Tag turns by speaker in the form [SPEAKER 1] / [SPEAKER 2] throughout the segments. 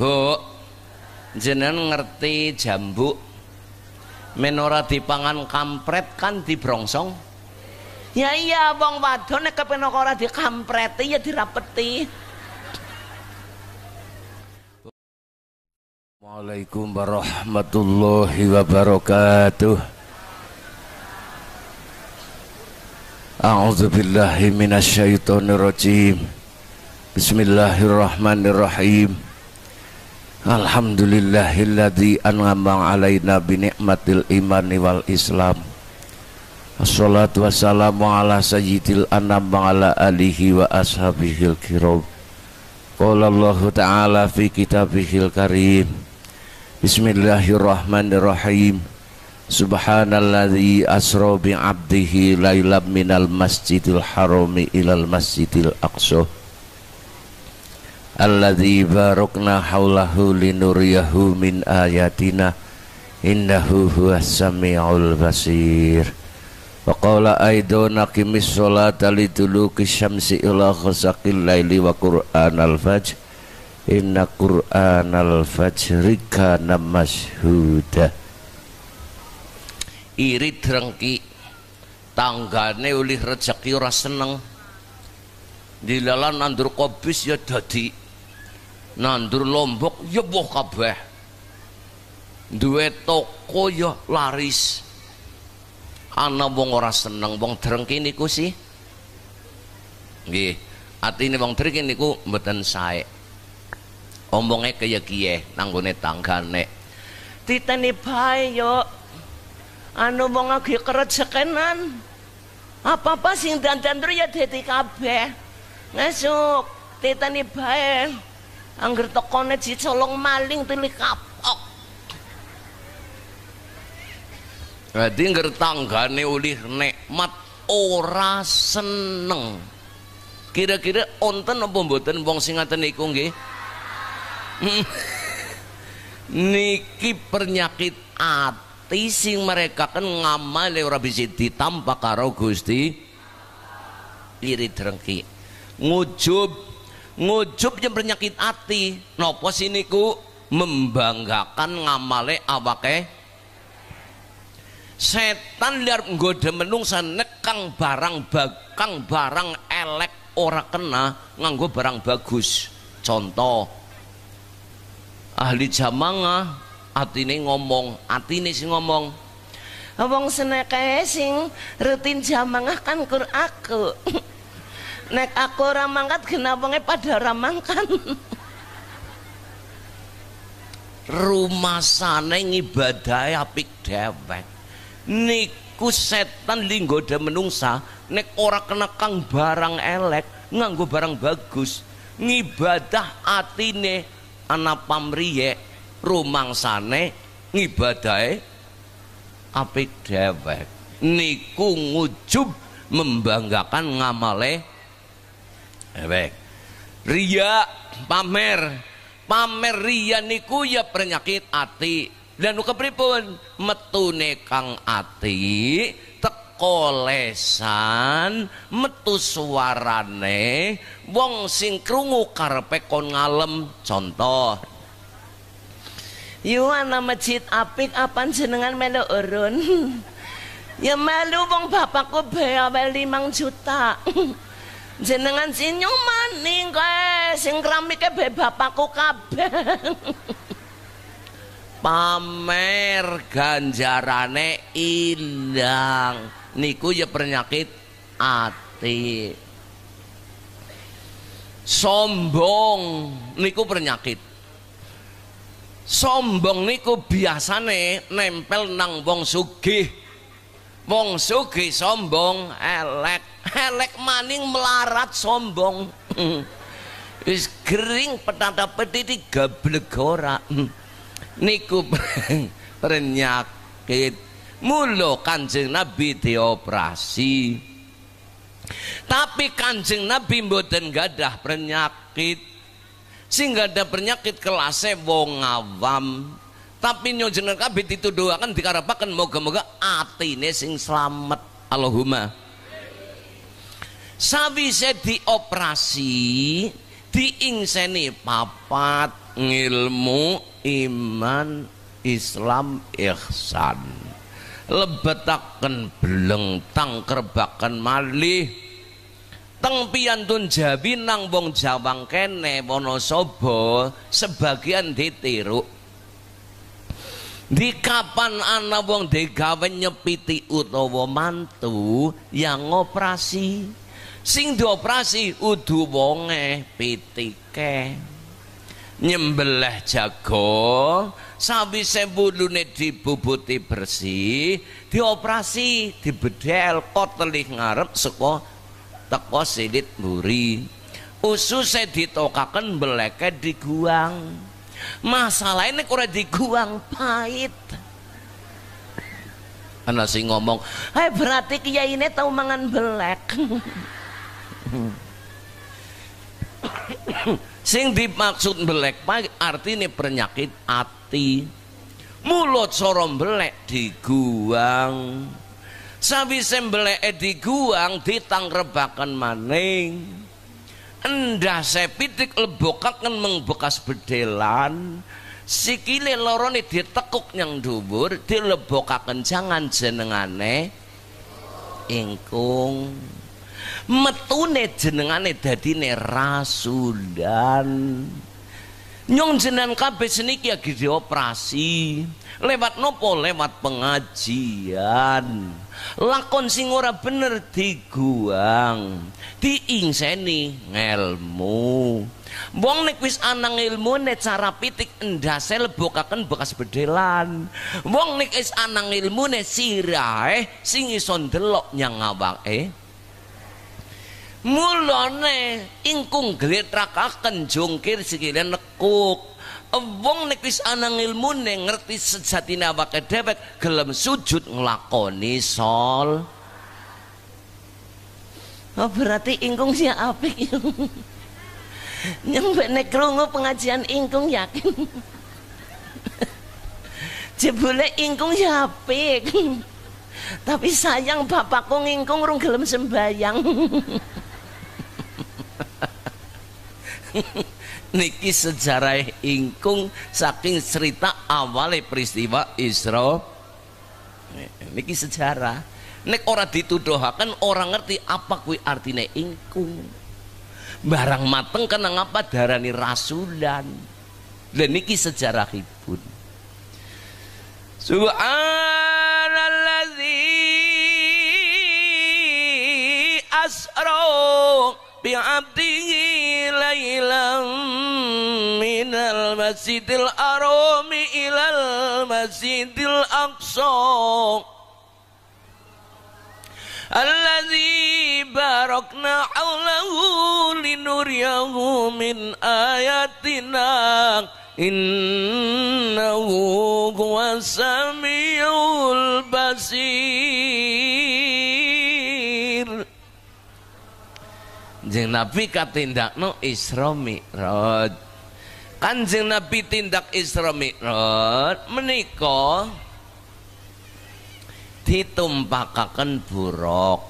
[SPEAKER 1] Bu jenengan ngerti jambu? Menora dipangan kampret kan dibrongsong? Ya iya wong wadon nek kepen ora dikampreti ya dirapeti. Waalaikumsalam warahmatullahi wabarakatuh. A'udzu billahi Bismillahirrahmanirrahim Alhamdulillahilladzi an'ama alaina bi ni'matil imani wal islam. Assalatu wassalamu ala sayyidil anam ala alihi wa ashabihil kiram. Qala Allah Ta'ala fi kitabihil karim. Bismillahirrahmanirrahim. Subhanalladzi asra bi 'abdihi lailam minal masjidil harami ilal masjidil aqsa Alladzi barakna haulahu linuriyahu min ayatina. Innahu huwas samiul basir. Wa qala aidan aqimis sholata liduluki syamsi ila ghasaqil laili wa qur'anal fajr. Inna qur'anal fajri kana mashhuda. Irit rengki tanggane ulih rezeki ora seneng. Dilalan nandur kobis ya dadi nandur lombok ya boh kabeh. Duwe toko ya laris. Ana wong ora seneng wong drengki niku sih. Nggih atine wong drengki niku mboten sae. Omongnya kaya kiye nanggone tanggane titeni bae yo anu wong lagi kerejekenan. Apa-apa sing dandan ya dadi kabeh. Ngesuk titeni bae angger tekone dicolong maling tili kapok. Jadi ngger tanggane ulih nikmat ora seneng. Kira-kira onten apa mboten? Wong sing ngaten niku nggih? Niki penyakit ati sing mereka kan ngamal ora bisa ditampa karo Gusti. Iri drengki. Ngujub ngujub yang penyakit ati nopo siniku membanggakan ngamale awake. Setan liar nggoda menungsa nekang barang bakang barang elek ora kena nganggo barang bagus. Contoh ahli jamangah atine ngomong atine sing ngomong wong senekae sing rutin jamangah kan kur aku nek aku ora mangkat genapa pada ora rumah sana ngibadahe apik dewek niku setan linggoda menungsa nek ora kena kang barang elek nganggo barang bagus. Ngibadah atine ana pamriye rumangsane ngibadahe apik dewek niku ngujub membanggakan ngamale dewek ria pamer. Pamer ria niku ya penyakit ati. Dan kepripun? Metune kang ati teko lesan metu suarane wong sing krungu karepe kon ngalem. Contoh. Yu ana masjid apik apan jenengan melu urun. ya melu wong bapakku bae limang juta. jenengan sinyum maning kae sing keramike bae bapakku kabeh. Pamer ganjarane ilang. Niku ya penyakit ati. Sombong niku penyakit sombong niku biasane nempel nang wong sugih wong sugih sombong elek. Elek maning melarat sombong. Wis kering petata petiti gablek ora. Niku penyakit. Mulo kanjeng nabi dioperasi. Tapi kanjeng nabi mboten gadah penyakit. Sehingga ada penyakit kelasnya wong awam tapi nyojener kabeh dituduhaken dikarapaken moga-moga atine sing selamat Allahumma. Sawise dioperasi diingseni papat ngilmu iman Islam ihsan. Lebetaken belengtang kerbakan malih. Teng piyantun Jawi nang wong Jawang kene Wonosobo sebagian ditiru di kapan ana wong digawe nyepiti utawa mantu yang operasi sing dioperasi udu wonge pitike nyembelih jago sawise bulune dibubuti bersih dioperasi dibedel kotelih ngarep saka teko silit mburi. Ususe ditokaken beleke diguang masalah ini kurang diguang pahit. Ana sing ngomong hai berarti kiai ini tahu mangan belek. Sing dimaksud belek pahit artinya penyakit hati mulut sorom belek diguang. Sawi sembelek diguang ditangrebakan maning endah sepitik lebokaken mengbekas bedelan. Sikile lorone ditekuk yang dubur dilebokaken jangan jenengane ingkung. Metune jenengane dadine rasudan nyong jenengan kabeh seniki lagi dioperasi. Lewat nopo? Lewat pengajian. Lakon sing ora bener diguang diingseni ngelmu. Wong nek wis ana ilmune cara pitik endase lebokaken bekas bedelan. Wong nek wis ana ilmune sirahe sing iso ndelok nyang awake mulane ingkung gletrakaken jungkir sikile nekuk. Wong nek wis ana ilmune ngerti sejatine awake dhewek gelem sujud nglakoni sol. Oh berarti ingkung sih apik. Nyampe nek krungu pengajian ingkung yakin. Jebule ingkung ya apik. Tapi sayang bapakku ngingkung rung gelem sembayang niki sejarah ingkung saking cerita awalnya peristiwa Isra. Niki sejarah. Nek ora dituduhaken orang ngerti apa kui artinya ingkung. Barang mateng kena ngapa darani rasulan. Dan niki sejarahipun subhanalladzi asra bi'abdihi ليلا من المسجد الحرام إلى المسجد الأقصى الذي باركنا حوله لنريه من آياتنا إنه هو السميع البصير Kanjeng Nabi katindakno Isra Mi'raj. Kanjeng Nabi tindak Isra Mi'raj menika ditumpakaken buruk.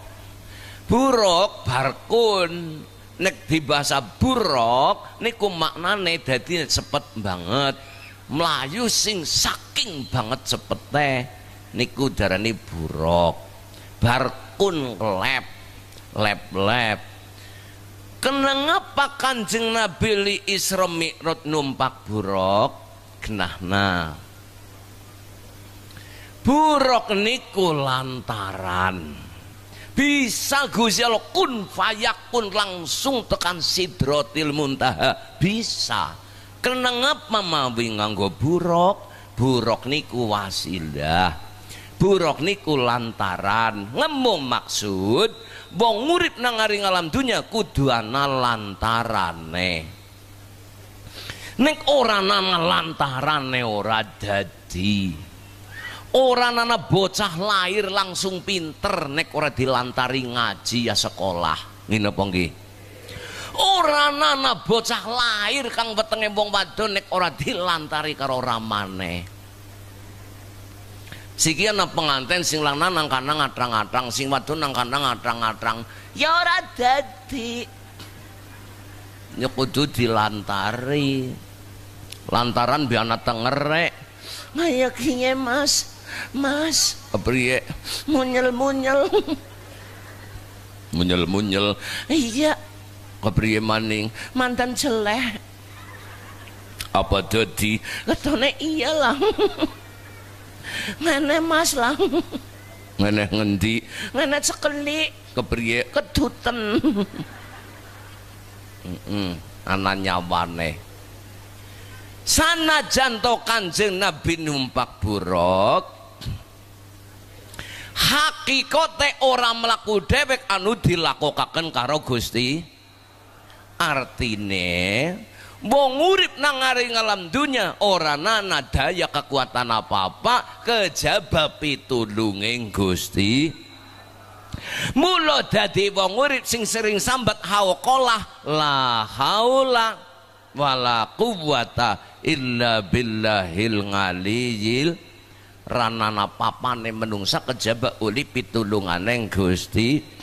[SPEAKER 1] Buruk barkun nek dibahasa buruk niku maknane dadi cepet banget. Melayu sing saking banget cepete niku darani buruk. Barkun lep lep-lep Kenapa kanjeng Nabi li Isra Mi'raj numpak buruk? Kenahna. Buruk niku lantaran bisa Gusti Allah kun fayakun langsung tekan sidrotil muntaha. Bisa. Kenapa mawi nganggo buruk? Buruk niku wasilah. Buruk niku lantaran. Ngemu maksud wong ngurip nang aring alam dunya kudu ana lantarane. Nek ora ana lantarane ora dadi. Ora ana bocah lahir langsung pinter nek ora dilantari ngaji ya sekolah. Ngene apa nggih? Ora bocah lahir kang wetenge wong wadon nek ora dilantari karo ramane Siki ana pengantin sing lanang nang kana ngatrang-atrang, sing wadon nang kana ngatrang-atrang. Ya ora dadi. Ya kudu dilantari. lantaran biana tengerek. Ngaya kinge mas. Mas. Kepriye munyel munyel munyel munyel iya kepriye maning? Mantan jelek. Apa dadi? Ketone iyalah ngene mas lah. Ngene ngendi? Ngene sekeli. Kepriye? Keduten. Heeh ana nyawane. Sanajan to kanjeng Nabi numpak buruk hakikate ora mlaku dhewek anu dilakokaken karo Gusti. Artine Wong urip nang ngaring alam dunya ora ana daya kekuatan apa-apa kejaba pitulunging Gusti. Mula dadi wong urip sing sering sambat hauqalah la haula wala quwata illa billahil ngaliyil ranana papane menungsa kejaba uli pitulungane Gusti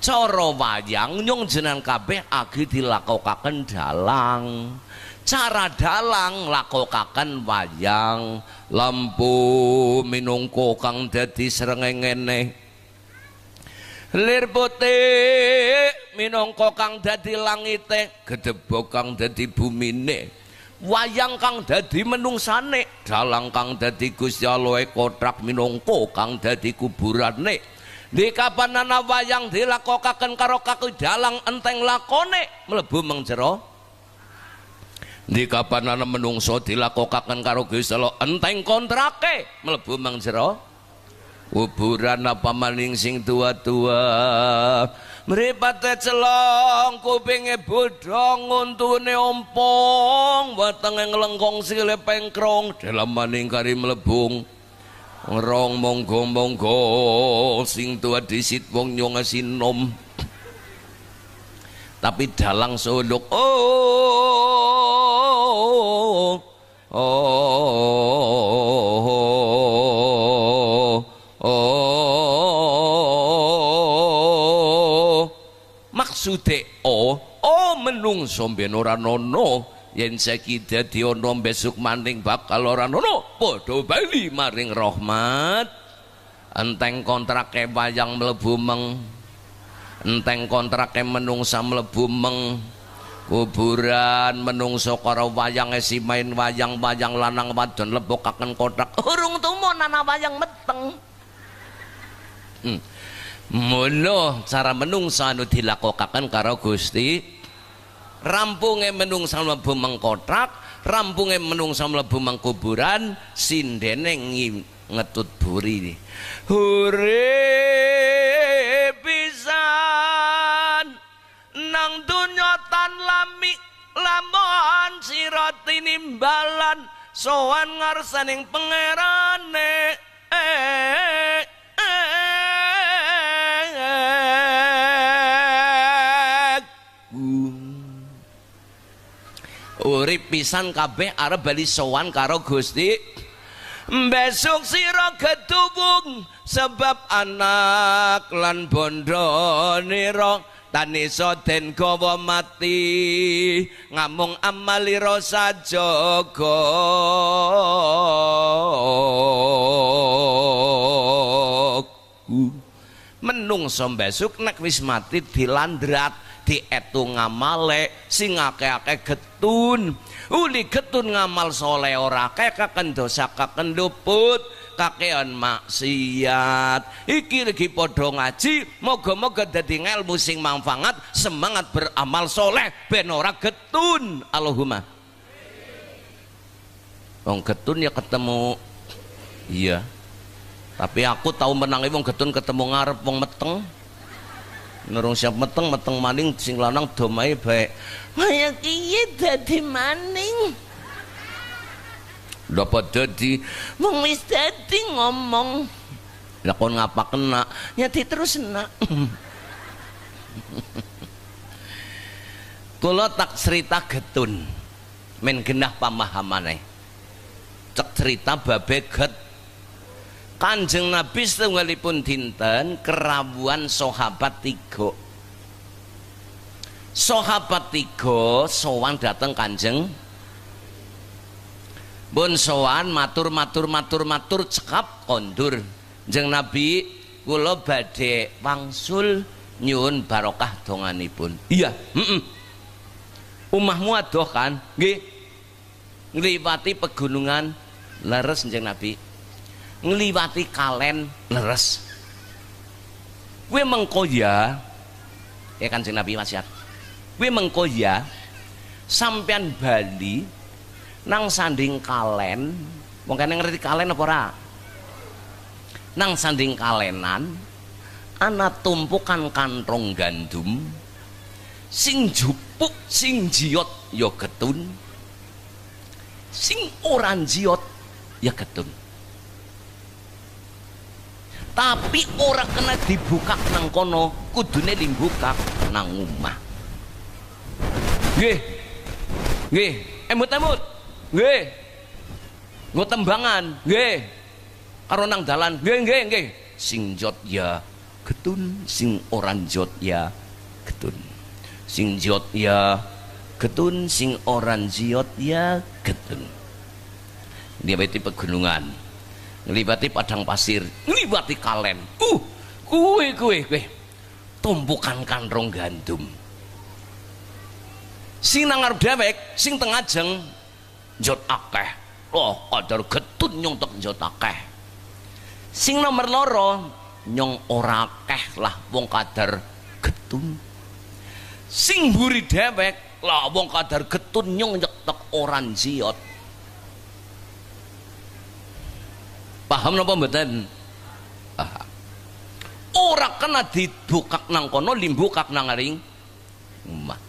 [SPEAKER 1] cara wayang nyung jenengan kabeh agi dilakokaken dalang. Cara dalang lakokaken wayang. Lampu minungko kang dadi srengenge lir putih minangka kang dadi langite gedebok kang dadi bumine. Wayang kang dadi menungsane dalang kang dadi Gusti Allah kotrak minangka kang dadi kuburane di kapan nana wayang dilakokaken karo kaku dalang enteng lakone? Melebu mengjero di kapan nana menungso dilakokaken karo Gusti enteng kontrake? Melebu mengjero kuburan apa maning sing tua-tua? Mripate celong kupinge bodhong untune ompong wetenge nglengkong sile pengkrong dalam maning kari melebung Rong monggo monggo sing tua disit wong nyong sinom tapi dalang suluk. Oh oh oh, oh. maksude oh oh menungso ben ora nono yen saiki dadi ana besok maning bakal ora ono padha bali maring rahmat. Enteng kontrake wayang mlebu meng enteng kontrake menungsa mlebu meng kuburan menungso karo wayang si main wayang-wayang lanang wadon lebokaken kotak. Urung tumun ana wayang meteng. Hmm. Mula cara menungsa anu dilakokaken karo Gusti rampunge menungsa mlebu mengkotrak rampunge menungsa mlebu mengkuburan sindene ngetut buri hure pisan nang dunya tan lami lamun sira tinimbalan sowan ngarsaning pangerane. eh, urip pisan kabeh arep bali sowan karo Gusti. Besok sira ketubung sebab anak lan bondo nira. Tanisa den gawa mati ngamung amalira sajaga. Menungso besok nek wis mati dilandrat dietu ngamale sing akeh-akeh getun. Uli getun ngamal soleh ora akeh kaken dosa kaken luput kakean maksiat. Iki lagi padha ngaji moga-moga dadi ngelmu sing manfaat semangat beramal soleh ben ora getun. Allahumma. Wong getun ya ketemu. Iya. Tapi aku tahu menang wong getun ketemu ngarep wong meteng Nurung siap meteng meteng maning sing lanang domai baik. Maya kiye dadi maning. Dapat dadi wong wis dadi ngomong. Lah kon ngapa kena? Nyati terus nak. Kula tak cerita getun. Men genah pamahamane. Cek cerita babe get Kanjeng Nabi setunggalipun dinten kerabuan sahabat tiga. Sahabat tiga sowan dateng Kanjeng. Pun sowan matur matur matur matur cekap kondur. Jeng nabi kula badhe wangsul nyuwun barokah donganipun. Iya heeh umahmu adoh kan? Nggih. Ngliwati pegunungan. Leres jeng nabi ngliwati kalen leres kowe mengko ya ya kanjeng nabi wasiat. Kowe mengko ya sampean Bali nang sanding kalen wong kene ngerti kalen apa ora? Nang sanding kalenan ana tumpukan kantong gandum sing jupuk sing jiot ya getun. Sing ora jiot ya getun tapi ora kena dibuka nang kono kudune dibuka nang omah nggih Nggih, emut-emut. Nggih. Nggo tembangan, nggih. Karo nang dalan, nggih nggih nggih. Sing jot ya getun, sing oran jot ya getun. Sing jot ya getun, sing oran jiot ya getun. Nglibati pegunungan, ngelibati padang pasir, ngelibati kalen. Uh, kue kue kue. Tumpukan kantong gandum. Sing nang ngarep dhewek sing teng ajeng njot akeh. Oh kadar getun nyong tek njot akeh. Sing nomor loro nyong ora akeh lah wong kadar getun. Sing mburi dhewek lah wong kadar getun nyong tek ora jiot paham napa mboten? Ora kena dibukak nang kono limbukak nang ring omah.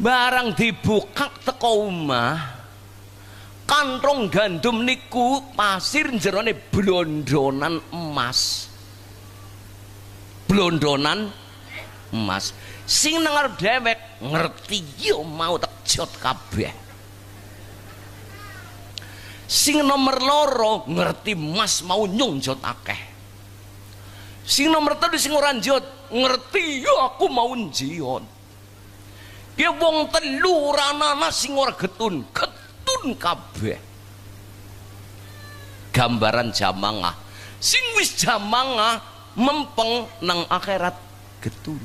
[SPEAKER 1] Barang dibuka teko omah kantong gandum niku pasir jerone blondonan emas. Blondonan emas. Sing nengar dewek ngerti yo mau tak jot kabeh sing nomor loro ngerti emas mau nyungjot akeh. Sing nomor telu sing ora njot ngerti yo aku mau njiot ya wong telu ranana sing ora getun getun kabeh. Gambaran jamangah. Sing wis jamangah mempeng nang akhirat getun.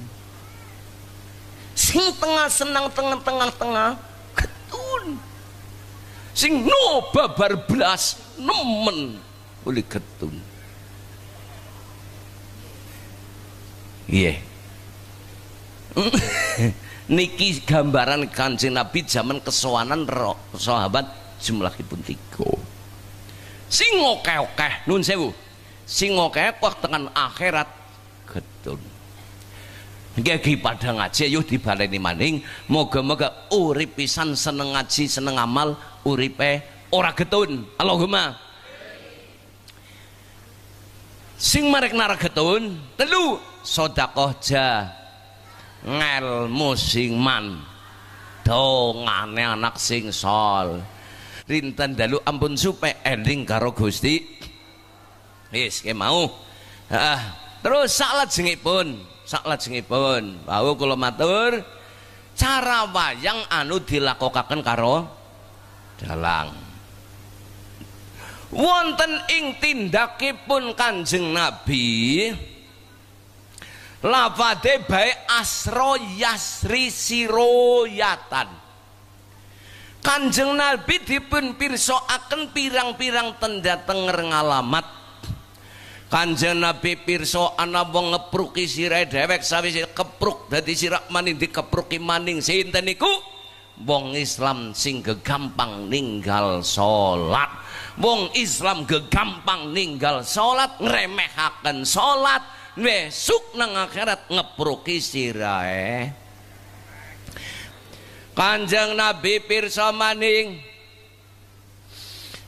[SPEAKER 1] Sing tengah senang tengah tengah tengah getun sing no babar belas nemen. Oleh getun iya. Niki gambaran kanjeng Nabi zaman kesowanan roh, sahabat jumlahipun tiga. Sing oke-oke nun sewu. Sing oke kok tekan akhirat getun Gagi pada ngaji yuk dibaleni maning. Moga-moga urip pisan seneng ngaji seneng amal uripe ora getun. Allahumma sing marek nara getun telu sodakoh jah ngelmu sing man. Dongane anak sing sol. Rinten dalu ampun supe ending karo Gusti. Ke mau. Terus salat jengipun salat jengipun bau kula matur. Cara wayang anu dilakokaken karo dalang. Wonten ing tindakipun Kanjeng Nabi lafade bae asro yasri siroyatan. Kanjeng nabi dipun pirsoaken pirang-pirang tenda tenger ngalamat kanjeng nabi pirso ana wong ngepruki sirahe dewek sawise kepruk. Dadi sirak maning dikepruki maning. Sinten niku? Wong Islam sing gegampang ninggal salat wong Islam gegampang ninggal salat ngremehaken salat besok nang akhirat ngepruki sirahe Kanjeng Nabi pirsa maning.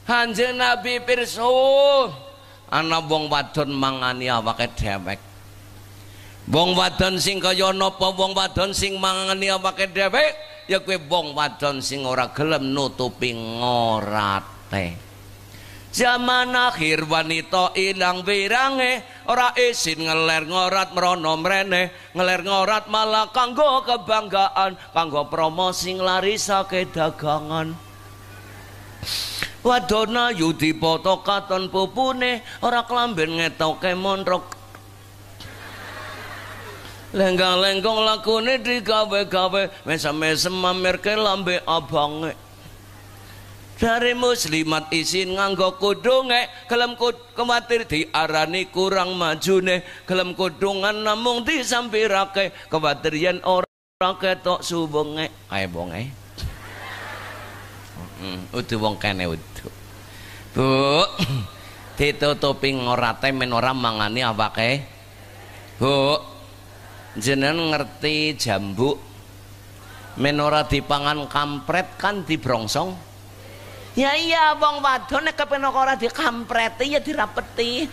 [SPEAKER 1] Kanjeng Nabi pirsa ana wong wadon mangani awake dhewek. Wong wadon sing kaya napa wong wadon sing mangani awake dhewek ya kuwi wong wadon sing ora gelem nutupi ngorate. Zaman akhir wanita ilang wirange ora isin ngeler ngorat merono mrene ngeler ngorat malah kanggo kebanggaan kanggo promosi nglarisake dagangan wadona yudi katon pupune ora kelamben ngetoke montrok. Lenggang-lenggong lakune digawe-gawe mesem-mesem mamerke lambe abange. Dari muslimat isin nganggo kudunge kelem kud kuwatir diarani kurang majune. Kelem kudungan namung disampirake kuwatir yen ora ketok subenge kae bonge udu wong kene udu Bu ditutupi ngorate men ora mangani awake. Bu jenengan ngerti jambu. Menora dipangan kampret kan dibrongsong. Ya iya wong wadon nek kepen ora dikampreti ya dirapeti.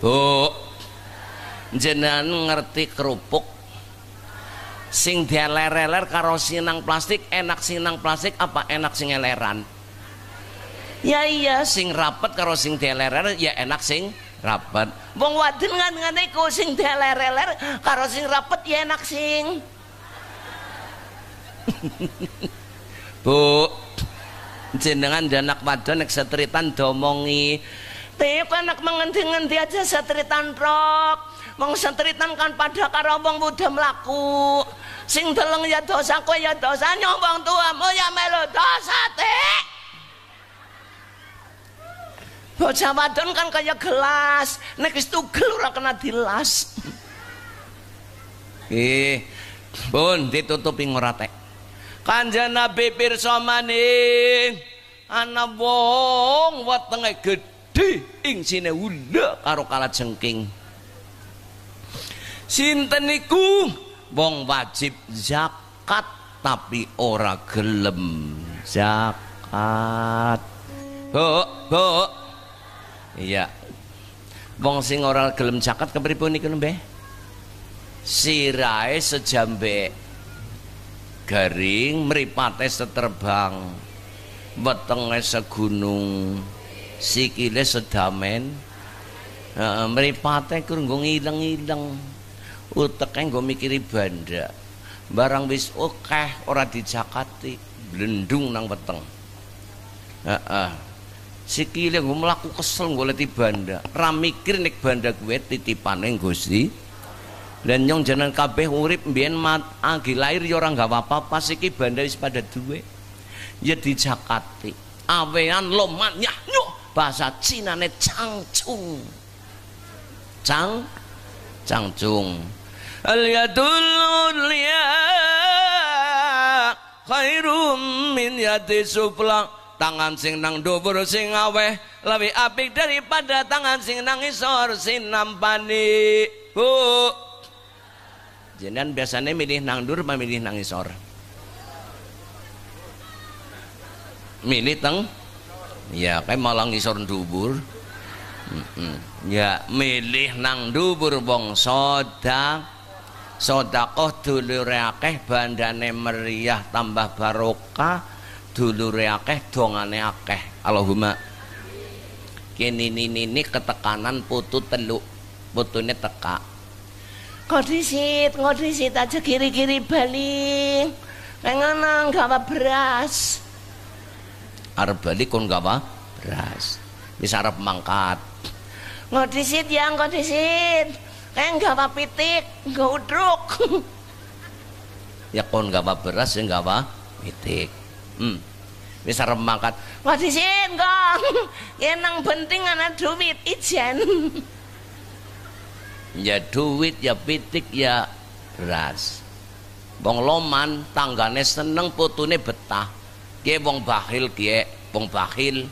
[SPEAKER 1] Bu jenengan ngerti kerupuk. Sing dileler-leler karo sinang plastik enak sinang plastik apa enak sing eleran ya iya sing rapet karo sing dileler ya enak sing rapet wong wadon ngan ngene iku sing deler-ler karo sing rapet ya enak sing. Bu jenengan anak wadon nek setritan domongi. Teo kan anak mengendi-ngendi aja setritan rok. Wong setritan kan pada karo wong muda mlaku. Sing deleng ya dosa kowe ya dosa nyong tuamu ya melu dosa teh bocah wadon kan kayak gelas. Nek wis tugel ora kena dilas. Ih pun ditutupi ngorate kanjeng nabi pirsa maning. Ana wong wetenge gedhe ing sine ula karo kala jengking. Sinten iku wong wajib zakat tapi ora gelem zakat. Bu bu iya. Wong sing ora gelem zakat kepripun niku nembeh sirahe sejambe garing mripate seterbang wetenge segunung sikile sedamen. Heeh mripate kurung ngileng-ileng. Uteke nggo mikiri barang wis akeh ora dijakati blendung nang weteng. Heeh sikile nggo mlaku kesel goleti banda. Ra mikir nek banda kuwe titipane Gusti. Dan nyong jeneng kabeh urip mbiyen mat agi lahir ya ora gawa apa-apa siki banda wis pada duwe. Ya dijakati. Awean loman nyah bahasa Cina ne cangcung cang cangcung al khairum min yadi tangan sing nang dhuwur sing aweh lebih apik daripada tangan sing nang isor sinampani bu. Jenengan biasanya milih nang dur apa milih nang isor? Milih teng? Ya kayak malang isor dubur ya milih nang dubur bong soda. Sodakoh dulure akeh bandane meriah tambah barokah dulure akeh dongane akeh. Allahumma. Kini ini ini ketekanan putu teluk putune teka kodisit kodisit aja kiri-kiri balik pengen gawa beras. Arep balik kon gawa beras. Bisa arep mangkat. Ngodisit yang ngodisit kayak gawa pitik gak udruk. Ya kon gawa beras ya gawa pitik hmm. bisa remakat wah disin kong yang penting anak duit ijen. Ya duit ya pitik ya beras. Wong loman tanggane seneng putune betah. Kie wong bakhil kie wong bakhil.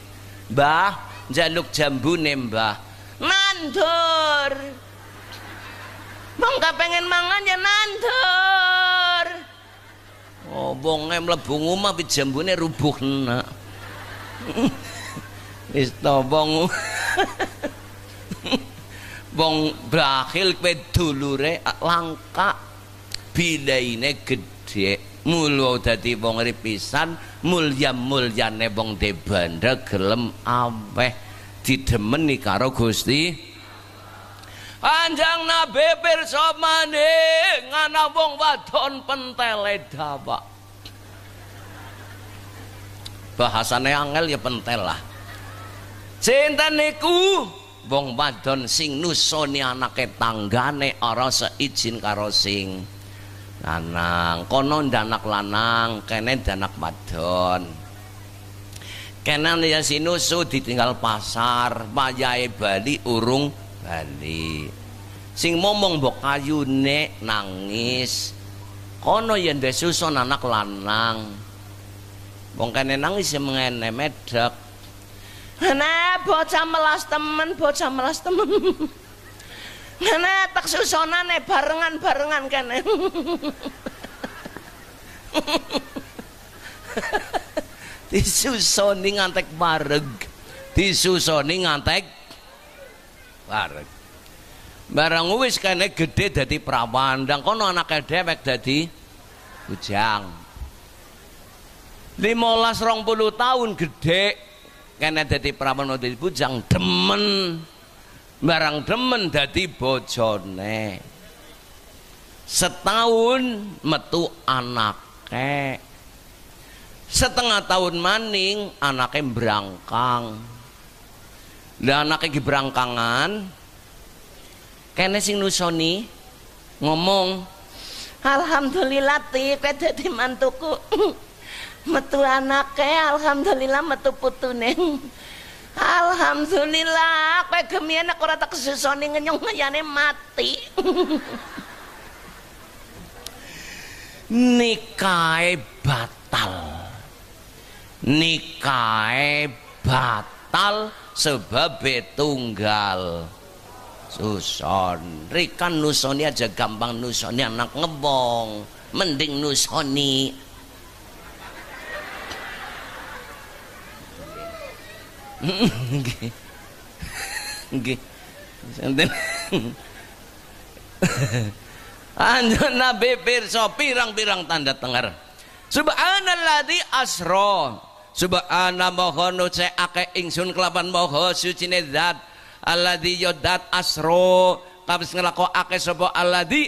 [SPEAKER 1] Mbah jaluk jambune mbah. Nandur. Bang pengen mangan ya nandur Oh, bonge mlebu ngomah pi jambune rubuhna. Wis to bong. Bong bakhil kowe dulure langka bilaine gedhe. Mula dadi wong ripisan mulya-mulyane wong debanda gelem aweh didemeni karo Gusti Anjang nabi pirsa maning ana wong wadon pentele dawa. bahasane angel ya pentel lah. Cinta niku? Wong wadon sing nusoni anake tanggane ora seizin karo sing lanang. Kono ndanak lanang kene ndanak wadon. Kene ya sinusu ditinggal pasar payahe Bali urung Bali sing momong mbok kayune nangis kono yen susun anak lanang wong kene nangis ya mengene medek Nah, bocah melas temen, bocah melas temen. Nah, tak susonane barengan-barengan kene. disusoni ngantek bareng. Disusoni ngantek bareng. Barang wis kene gede dadi prawandang, kono anake dhewek dadi bujang. 15 20 tahun gede kene dadi pramono dadi bujang demen barang demen dadi bojone setahun metu anake setengah tahun maning anaknya berangkang dan anaknya di berangkangan. Kene sing nusoni ngomong Alhamdulillah ti kowe dadi mantuku. Metu anaknya alhamdulillah metu putune. Alhamdulillah kowe gemian aku rata kesusoni ngenyong ngeyane mati. Nikahe batal. Nikahe batal sebab tunggal. Suson. Rikan nusoni aja gampang nusoni anak ngebong. Mending nusoni. Nggih. Nabi pirsa pirang-pirang tanda tengar. Subhanalladzi asra Subhana moho nuce ake ingsun kelapan moho suci zat. Alladzi yodat asro. Kabis ngelako ake sobo alladzi?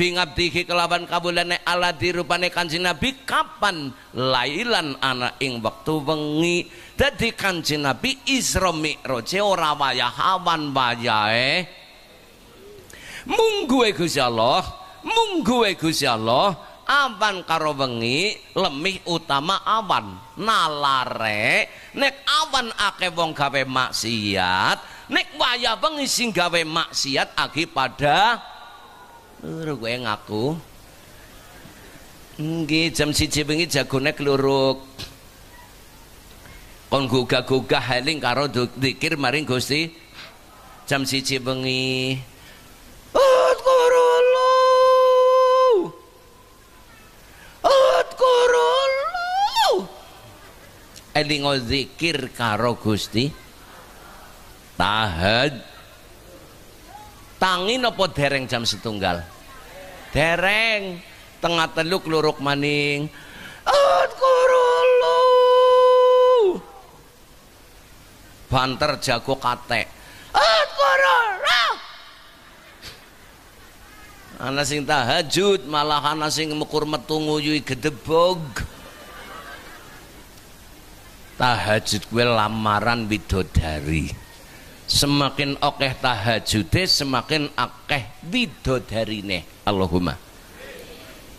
[SPEAKER 1] Bingabdihi kelaban kabulane ala dirupane kanjeng Nabi kapan lailan ana ing waktu wengi? Dadi kanjeng Nabi Isra Mi'raj ora wayah awan wayahe. Mungguwe Gusti Allah mungguwe Gusti Allah awan karo wengi lemih utama awan nalare nek awan akeh wong gawe maksiat nek wayah wengi sing gawe maksiat agi pada Luru gue ngaku. Nggih jam siji bengi jagone kluruk. Kon gugah-gugah haling karo dikir maring Gusti. Jam siji bengi. Atkurulu. Elingo zikir karo Gusti. Tahad tangi nopo dereng jam setunggal? Dereng. Tengah teluk luruk maning. Adkurulu banter jago kate Adkurulu ana sing tahajud malah ana sing mekur metu nguyui gedebog tahajud gue lamaran bidodari semakin akeh tahajude semakin akeh widodarine. Allahumma.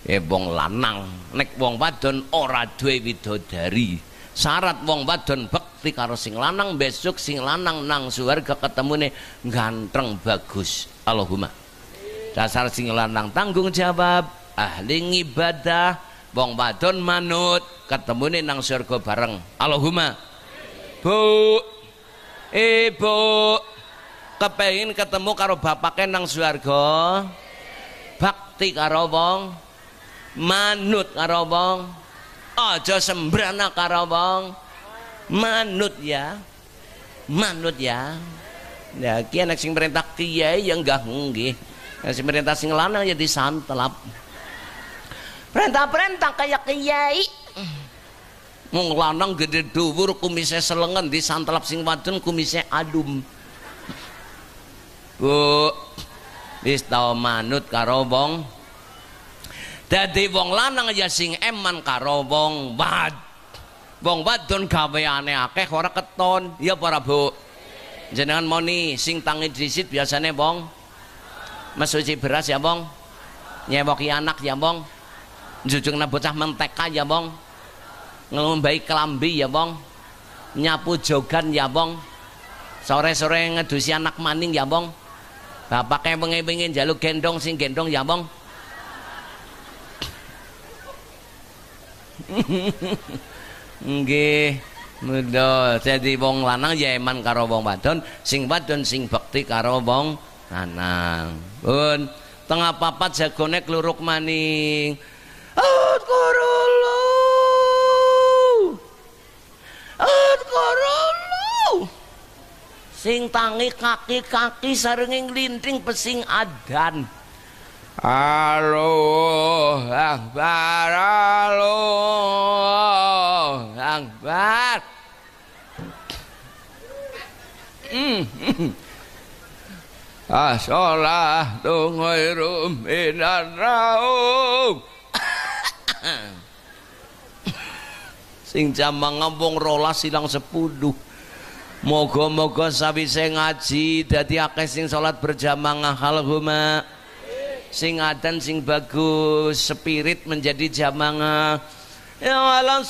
[SPEAKER 1] Eh wong lanang. Nek wong wadon ora duwe widodari. Syarat wong wadon bekti karo sing lanang besok sing lanang nang suwarga ketemune ganteng bagus. Allahumma. Dasar sing lanang tanggung jawab ahli ibadah wong wadon manut ketemune nang surga bareng Allahumma Bu Ibu kepengin ketemu karo bapaknya nang swarga. Bakti karo wong, manut karo wong. Aja sembrana karo wong. Manut ya. Manut ya. Ya ki anak sing perintah kiai yang enggak nggih. Sing perintah sing lanang ya disantelap. Perintah-perintah kayak kiai Wong lanang gede dhuwur kumise selengen disantelap sing wadon kumise adum. Bu, wis tau manut karo wong. Dadi wong lanang ya sing eman karo wong wad. wong wadon gaweane akeh ora keton ya para Bu jenengan moni sing tangi disit biasane wong mesuci beras ya wong nyewoki anak ya wong njujungna bocah menteka ya wong ngelombai kelambi ya wong nyapu jogan ya wong sore-sore ngedusi anak maning ya wong bapaknya pengen-pengen jaluk gendong sing gendong ya bang nggih. Mudah jadi wong lanang ya eman karo wong wadon sing wadon sing bekti karo wong lanang. Pun tengah papat jagone kluruk maning Sing tangi kaki-kaki sarenging linting pesing adan. Halo Akbar Halo Akbar. Asolah tu ngairum minan raum Sing jamang ngambung rolas silang sepuluh Moga-moga sawise ngaji dadi akeh sing salat berjamaah. Allahumma sing adan sing bagus spirit menjadi jamaah. Ya ala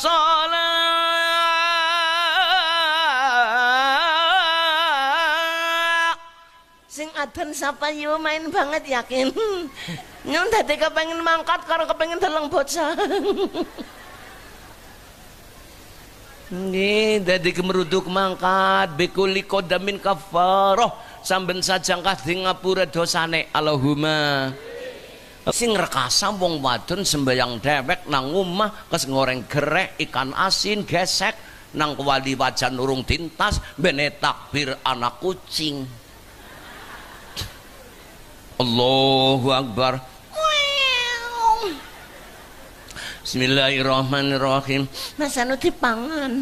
[SPEAKER 1] sing adan sapa yo main banget yakin nyun dadi kepengen mangkat karo kepengen deleng bocah Nggih, dadi kemeruduk mangkat bikuli kodamin kafaroh samben sajangkah di ngapura dosane Allahumma. Sing rekasa wong wadon sembayang dewek nang omah kes ngoreng gerek ikan asin gesek nang wali wajan urung tintas bene takbir anak kucing. Allahu Akbar. Bismillahirrahmanirrahim. Mas anu dipangan.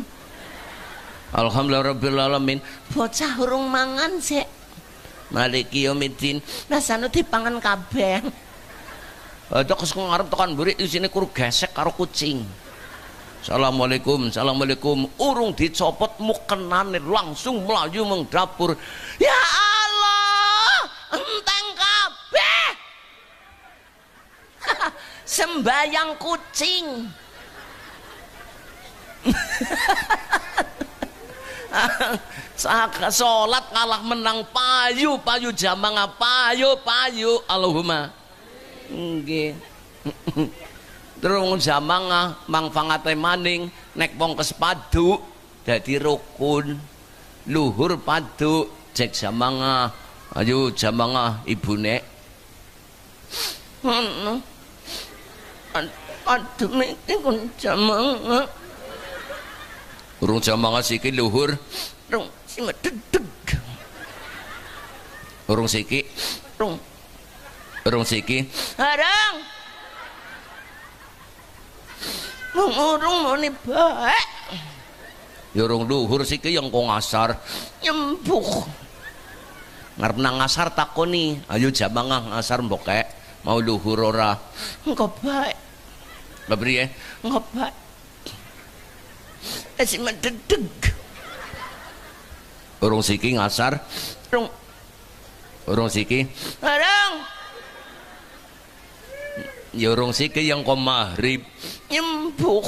[SPEAKER 1] Alhamdulillah rabbil alamin. Bocah urung mangan sik. Maliki yaumiddin. Mas anu dipangan kabeh. Ada kes ngarep tekan mburi di sini kuru gesek karo kucing. Assalamualaikum, Assalamualaikum. Urung dicopot mukenane langsung melayu meng dapur. Ya Allah, enteng kabeh. Sembayang kucing. Saka sholat kalah menang payu payu jamang payu payu. Allahumma. Nggih. Terus jamang mangfangate maning nek wong kespadu dadi rukun. Luhur padu cek jamang ayo jamang ibune hmm aduh iki kon jamang urung jamang siki luhur. Urung si medeg urung siki. Urung. Urung siki. Harang Wong urung muni bae. Ya urung luhur siki yang kok ngasar. Nyembuh. Ngarep nang ngasar takoni, ayo jamang ngasar mbokek mau luhur ora. Engko bae. Lah priye? Engko bae. Esi mededeg. Urung siki ngasar, urung urung siki. Arang. Ya urung siki yang kok maghrib nyembuh.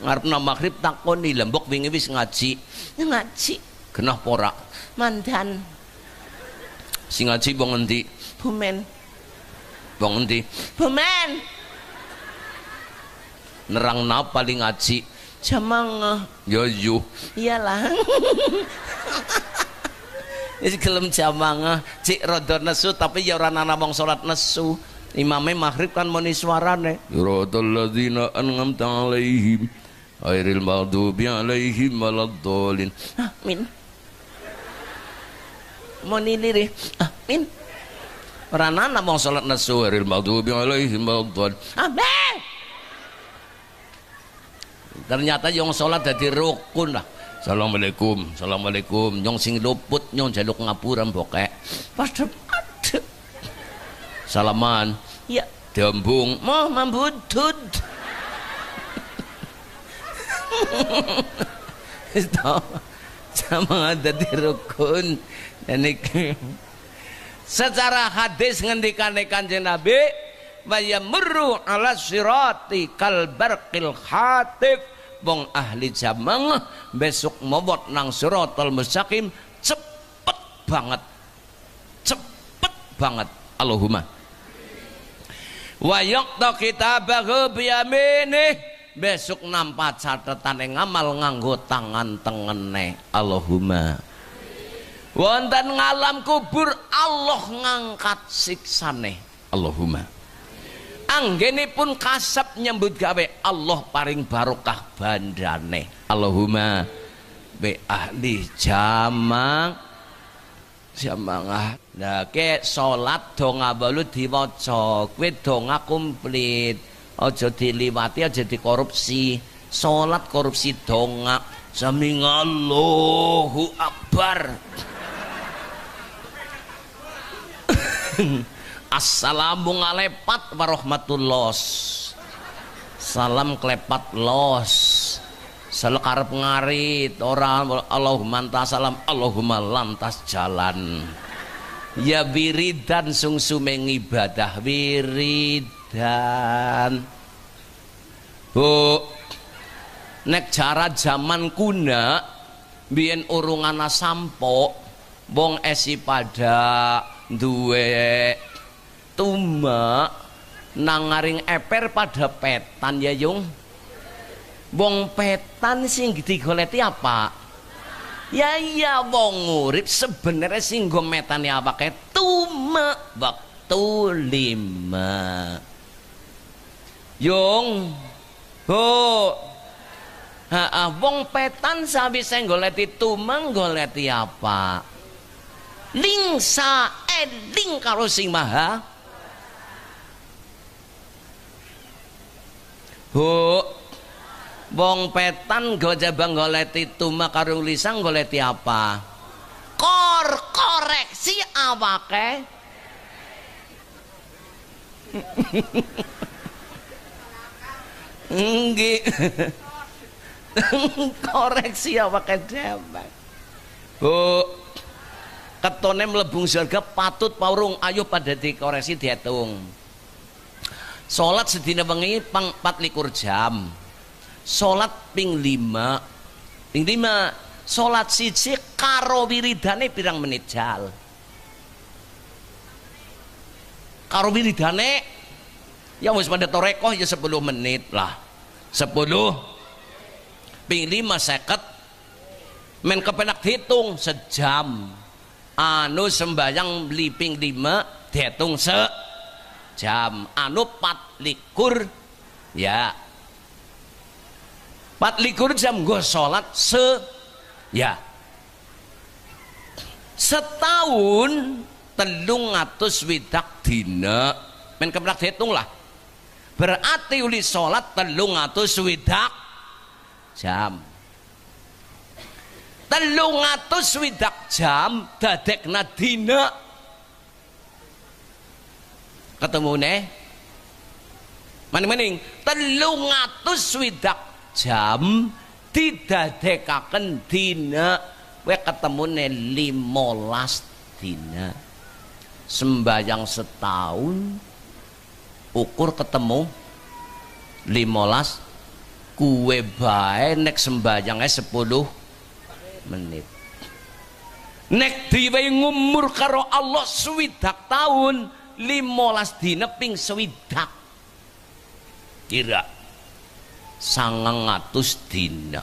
[SPEAKER 1] Ngarep nang maghrib takoni lembok wingi wis ngaji. Ngaji. Genah pora. Mandan. Sing ngaji wong endi? Bumen. Wong endi? Bumen. Nerang napa paling ngaji? Jamang. Yo yo. Iyalah. Ini gelem jamang, cik rada nesu tapi ya ora ana wong salat nesu. Imame maghrib kan muni suarane. Yuratal ladzina an'amta alaihim ghairil maghdubi alaihim waladdallin. Amin. Muni liri. Amin. Ora ana wong salat nesu ghairil maghdubi alaihim waladdallin. Amin. Ternyata yang salat dadi rukun lah. Assalamualaikum, Assalamualaikum. Nyong sing luput nyong jaluk ngapura mbokek. Padha salaman ya diambung mau mambutut itu sama ada di rukun dan secara hadis ngendikan kanjeng Nabi wa murru ala sirati kal barqil khatif. Bong ahli jamang besok mobot nang siratal mustaqim cepet banget. Cepet banget. Allahumma. Wa yaqta kitabahu biyaminih besok nampak catatan yang ngamal nganggo tangan tengene. Allahumma wonten ngalam kubur Allah ngangkat siksane. Allahumma. Pun kasap nyambut gawe Allah paring barokah bandane. Allahumma. Be ahli jamang. Jamangah. Nah ke salat donga balu diwaca kuwi donga komplit aja diliwati aja dikorupsi. Salat korupsi donga sami Allahu akbar Assalamu ngalepat warahmatullah Salam klepat los. Selekarep ngarit orang Allahumma salam Allahumma lantas jalan. Ya wiridan sungsu mengibadah wiridan. Bu Nek cara zaman kuna Bien urungan sampo Bong esi pada duwe tuma nangaring eper pada petan ya yung. Wong petan sing digoleti apa? Ya iya wong urip sebenarnya sing gometane apa kayak tuma waktu lima. Yung ho. Ha, wong petan sabi sing goleti tuma goleti apa lingsa eling karo sing maha Bu Wong petan gojabang goleti tuma karung lisang goleti apa? Kor koreksi awake. Nggih. koreksi awake dhewe. Bu ketone mlebung surga patut paurung ayo pada dikoreksi dihitung Salat sedina wengi pang 24 jam. Salat ping 5. Ping 5 salat siji karo wiridane pirang menit jal. Karo wiridane ya wis pada torekoh ya 10 menit lah. 10 ping 5 seket men kepenak dihitung sejam anu sembayang liping 5 dihitung se. Jam anu pat likur. Ya. Pat likur jam gue sholat se. Ya. Setahun telung atus widak dina. Men keblak hitung lah. Berarti uli sholat telung atus widak. Jam telung atus widak jam dadek nadina ketemu nih maning-maning. Telung atus swidak jam didadekaken dina. We ketemu nih limolas dina. Sembayang setahun ukur ketemu limolas. Kue bae nek sembayangnya sepuluh menit. Nek diwe ngumur karo Allah swidak tahun limolas dina ping swidak kira sangang atus dina.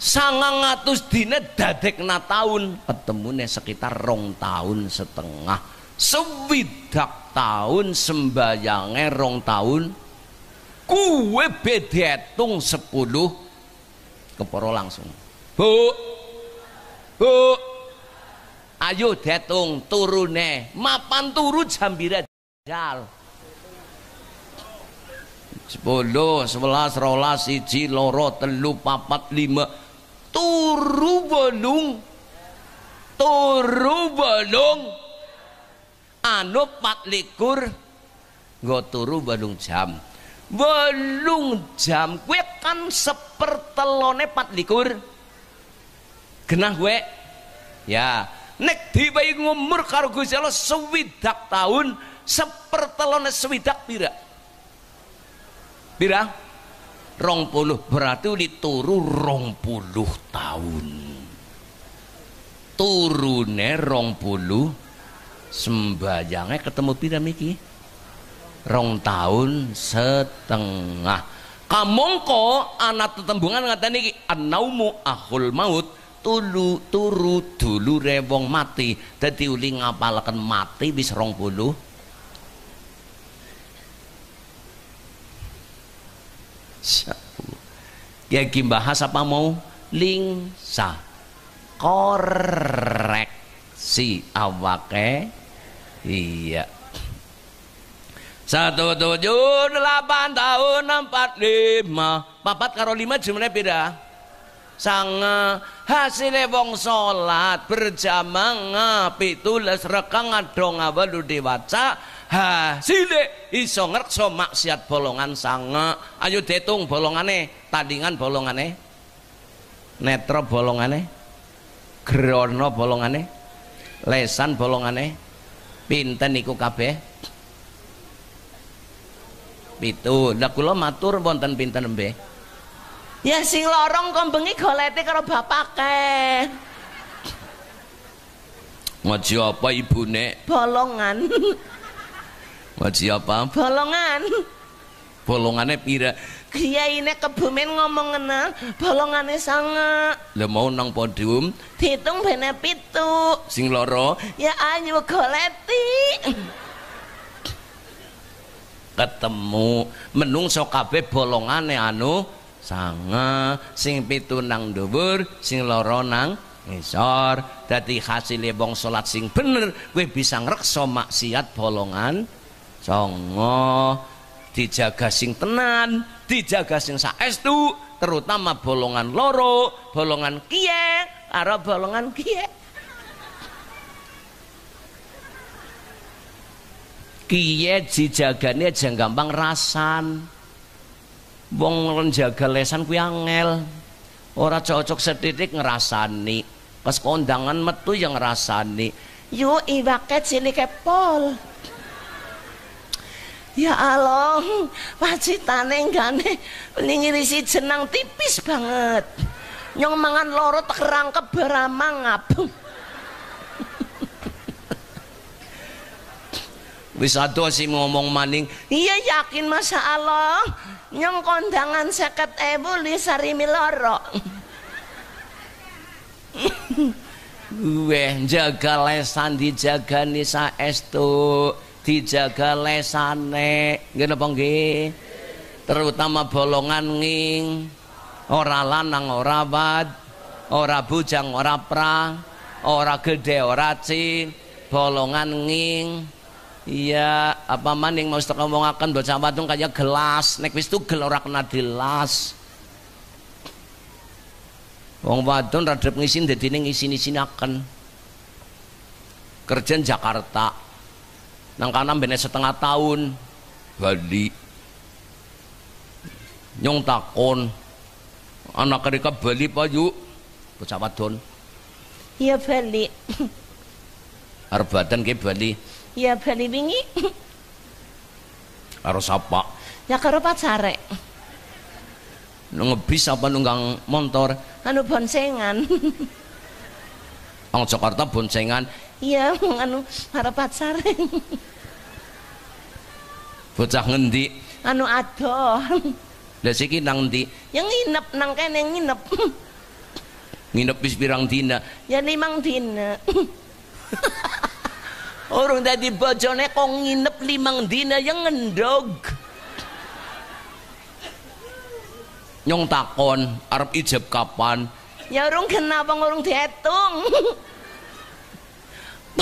[SPEAKER 1] Sangang atus dina na tahun ketemune sekitar rong tahun setengah. Swidak tahun sembayangnya rong tahun. Kue bedetung sepuluh. Keporo langsung bu. Bu. Ayo detung turune. Mapan turu jam bira jal sepuluh sebelas rolas siji loro telu papat lima. Turu belung turu belung anu pat likur. Nggo turu belung jam. Wolung jam kue kan sepertelone pat likur genah kue ya. Nek dibayi ngumur karo Gusti Allah sewidak tahun sepertelone sewidak pira? Pira? Rong puluh. Berarti dituru rong puluh tahun. Turune rong puluh sembayangnya ketemu pira miki? Rong tahun setengah. Kamongko anak tetembungan ngateni iki annaumu ahul maut tulu turu dulu rewong mati. Dadi uli ngapalaken mati wis rong puluh. Ya bahas apa mau? Lingsa koreksi awake. Iya. Satu tujuh delapan tahun empat lima. Papat karo lima jumlah beda. Sanga hasilnya wong sholat berjamaah pitulas rekang adong awalu diwaca. Hasilnya iso ngerkso maksiat bolongan sanga. Ayo detung bolongane tandingan bolongane. Netro bolongane. Grono bolongane. Lesan bolongane. Pinten iku kabeh? Pitu. Lah kula matur wonten pinten embe ya sing lorong kok bengi golete karo bapake. Ngaji apa ibune? Bolongan. Ngaji apa? Bolongan. Bolongane pira? Kiyaine kebumen ngomong ngena bolongane sanga lah mau nang podium? Dihitung bene pitu. Sing loro? Ya ayo goleti. Ketemu. Menungso kabeh bolongane anu sanga sing pitu nang dhuwur sing loro nang ngisor. Dadi hasile wong salat sing bener kowe bisa ngrekso maksiat bolongan. Songo dijaga sing tenan dijaga sing saestu terutama bolongan loro bolongan kiye karo bolongan kiye. Kiye dijagane aja gampang rasan wong jaga lesan kuwi angel ora cocok setitik ngerasani pas kondangan metu yang ngerasani yuk iwake cilik pol Ya Allah, pacitane gane ngirisi jenang tipis banget. Nyong mangan loro tak rangkep beramangap. Wis ado si ngomong maning. Iya yakin masa Allah nyong kondangan seket ebu li sarimi loro gue jaga lesan dijaga nisa estu dijaga lesane. Gini apa terutama bolongan nging. Ora lanang ora bad ora bujang ora pra ora gede ora cing bolongan nging iya apa maning mau ngomongaken bocah wadon kaya gelas. Nek wis tugel ora kena dilas. Wong wadon radep ngisin dadine ngisin-isinaken kerja Jakarta. Nang kanan bene setengah tahun. Bali. Nyong takon. Anak mereka Bali pak yuk. Bocah wadon iya Bali. Arep badan ke Bali ya bali wingi karo sapa ya karo pacare. Ngebis apa nunggang motor anu boncengan. Ang Jakarta boncengan? Iya anu karo pacare. Bocah ngendi? Anu adoh. Lah siki nang ndi? Yang nginep nang kene nginep. Nginep wis pirang dina? Ya limang dina Orang tadi bojone kok nginep limang dina yang ngendog. Nyong takon, arep ijab kapan? Ya urung kenapa ngurung dihitung.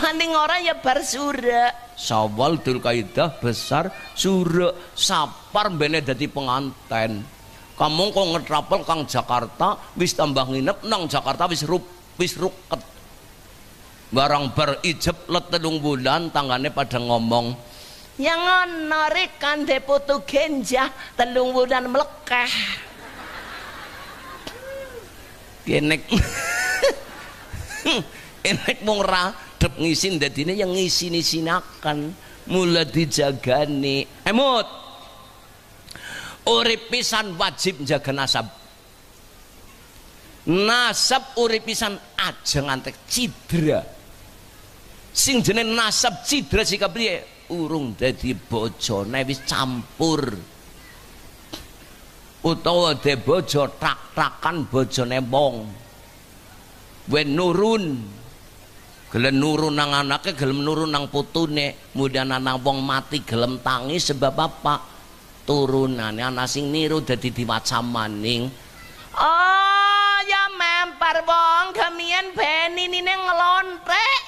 [SPEAKER 1] Paling orang ya bar sura. Sawal dul kaidah besar sura sapar bene dadi penganten. Kamu kok ngetrapel kang Jakarta wis tambah nginep nang Jakarta wis rup wis ruket barang berijab let telung bulan tangannya pada ngomong yang kan deputu genjah telung wulan mlekeh. Kenek. Enek mung ra dep ngisin dadine yang ngisin-isinaken mula dijagani. Emut urip pisan wajib jaga nasab. Nasab urip pisan aja ngantek cidra sing jeneng nasab cidra sikap piye? Urung dadi bojone wis campur. Utawa de bojo tak-takan bojone wong. Wen nurun gelem nurun nang anake gelem nurun nang putune. Kemudian nang wong mati gelem tangi sebab apa? Turunane ana sing niru dadi diwaca maning oh ya mempar wong beni nine ngelontrek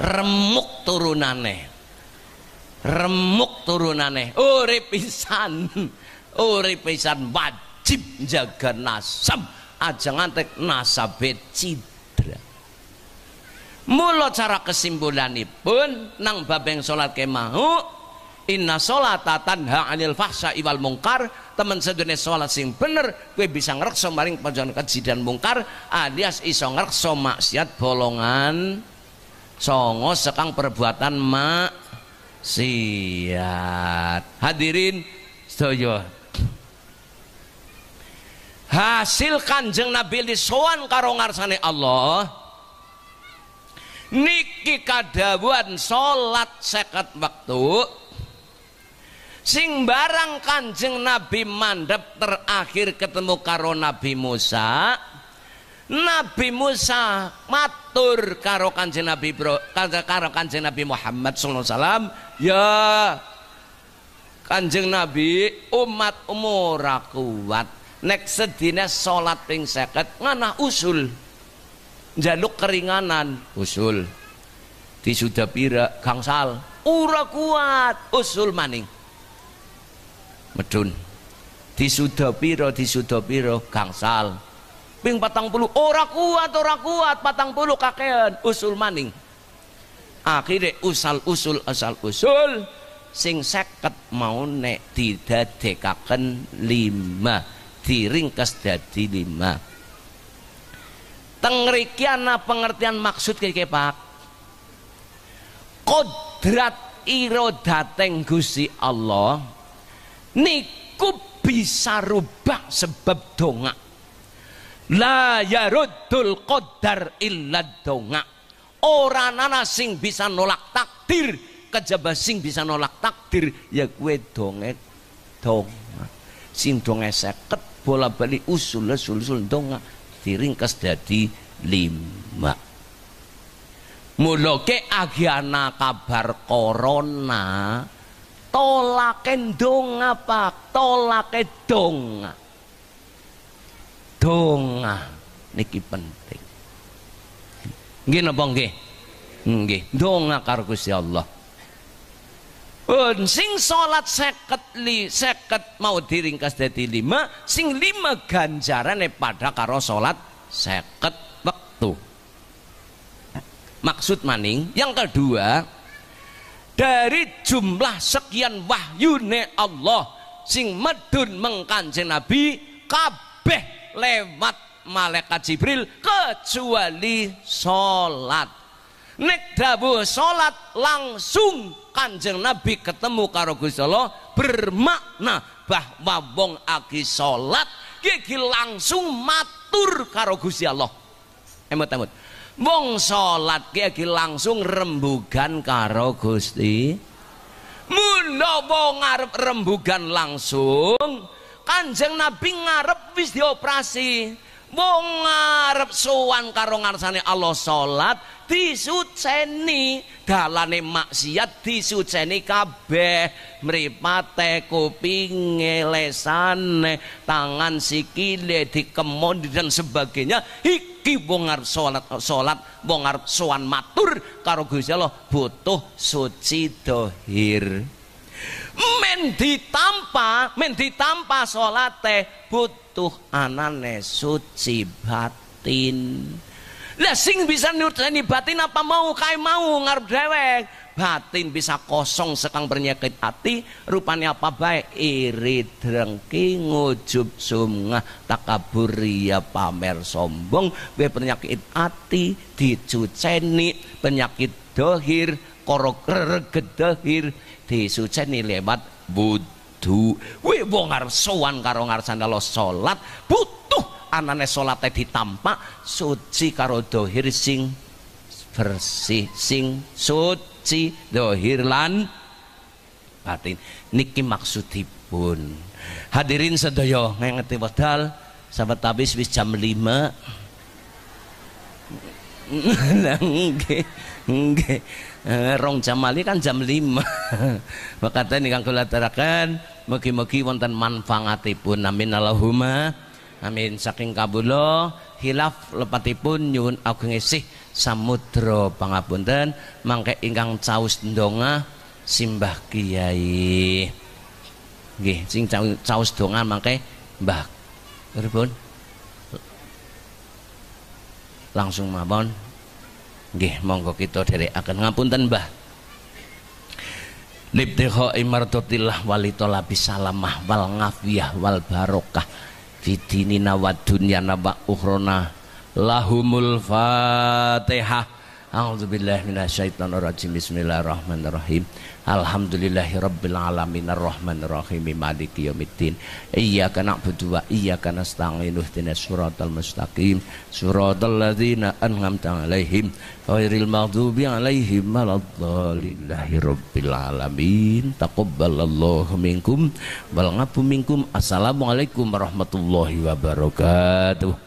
[SPEAKER 1] remuk turunane. Remuk turunane. Urip pisan. Urip pisan. Wajib jaga nasab. Aja ngantek nasabe cidra. Mula cara kesimpulanipun nang babeng salat ke mau inna sholata tanha anil fahsya iwal mungkar teman sedunia sholat sing bener kue bisa ngerekso maring pajangan keji dan mungkar alias iso ngerekso maksiat bolongan songo sekang perbuatan mak siat hadirin setuju. Hasil kanjeng Nabi soan karo ngarsane Allah. Niki kadawan salat seket waktu. Sing barang kanjeng Nabi mandep terakhir ketemu karo Nabi Musa Nabi Musa matur karo kanjeng Nabi bro karo kanjeng Nabi Muhammad sallallahu alaihi ya kanjeng Nabi umat umur kuat. Nek sedina salat ping 50 ngana usul. Jaluk keringanan usul. Disuda pira gangsal. Ura kuat usul maning. Medun. Disuda pira disuda pira gangsal ping patang puluh. Ora kuat ora kuat patang puluh kakean. Usul maning. Akhirnya usal usul asal usul. Sing seket mau nek didadekaken lima. Diringkas jadi lima. Tengriki ana pengertian maksud kayak pak? Kodrat irodateng Gusti Allah niku bisa rubah sebab donga la yaruddul qadar illa donga orang nana sing bisa nolak takdir kejaba sing bisa nolak takdir ya kue donge dong sing donge seket bola balik usul usul usul donga diringkas jadi lima. Muloke agiana kabar corona tolaken donga pak tolake donga donga niki penting. Nggih napa nggih? Nggih. Donga karo Gusti Allah. Sing salat seket li seket mau diringkas dadi lima sing lima ganjarane pada karo salat seket waktu maksud maning yang kedua dari jumlah sekian wahyune Allah sing medun mengkanjeng Nabi kabeh lewat malaikat Jibril kecuali salat nek dawuh salat langsung kanjeng Nabi ketemu karo Gusti Allah bermakna bahwa wong agi salat iki langsung matur karo Gusti Allah. Emot-emot. Wong salat iki langsung rembugan karo Gusti. Mula wong ngarep rembugan langsung, Kanjeng Nabi ngarep wis dioperasi. Wong ngarep sowan karo ngarsane Allah salat disuceni. Dalane maksiat disuceni kabeh. Mripate kupinge lesane tangan sikile dikemon dan sebagainya. Iki wong arep salat salat wong sowan matur karo Gusti Allah butuh suci dohir men ditampa men ditampa salate butuh anane suci batin. Lah sing bisa nutreni batin apa mau? Kae mau ngarep dewek batin bisa kosong sekang penyakit hati rupanya apa baik iri drengki ngujub sumngah takabur ya pamer sombong. Be penyakit hati dicuceni penyakit dohir korok gedahir disuceni lewat budu we wong arep sowan karo ngarsane Allah salat butuh anane salate ditampak suci karo dohir sing bersih sing suci dohir lan batin. Niki maksudipun hadirin sedaya ngengeti wedal sahabat habis wis jam 5 nggih nggih eh, rong jam mali kan jam 5 maka ini kang kula aturaken mugi-mugi wonten manfaatipun. Amin Allahumma amin. Saking kabula hilaf lepatipun nyuwun ageng isih samudra pangapunten. Mangke ingkang caus ndonga simbah kiai. Nggih sing caus donga mangke mbah. Pripun? Langsung mawon nggih monggo kita akan ngapunten mbah. Libtiha imardatillah walitolabi salamah wal ngafiyah wal barokah. Fidinina wa dunyana wa ukhrona lahumul fatihah. A'udzubillahi minasyaitonirrajim. Bismillahirrahmanirrahim Alhamdulillahi rabbil alamin arrahmanirrahim maliki yaumiddin. Iyyaka na'budu wa iyyaka nasta'in ihdinas siratal mustaqim. Siratal ladzina an'amta 'alaihim ghairil maghdubi 'alaihim waladdallin alamin minkum. Wal minkum. Assalamualaikum warahmatullahi wabarakatuh